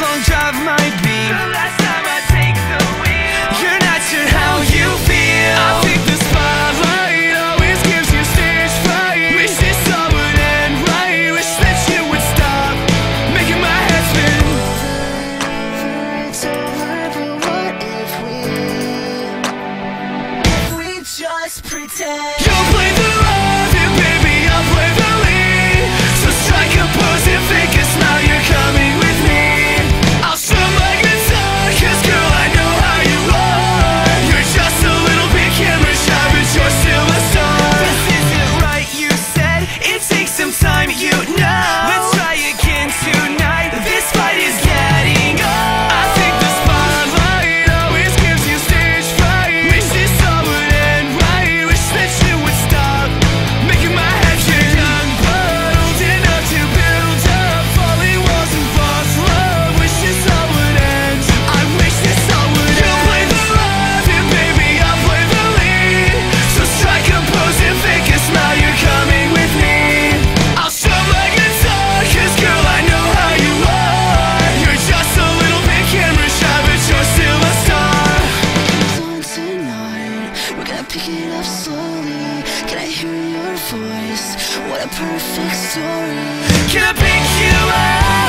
long drive might be The last time I take the wheel. You're not sure how you feel. I think the spotlight always gives you stage fright. Wish this all would end right. Wish that you would stop. Making my head spin. It's over, but what if we, if we just pretend? You'll play the We're gonna pick it up slowly. Can I hear your voice? What a perfect story. Can I pick you up?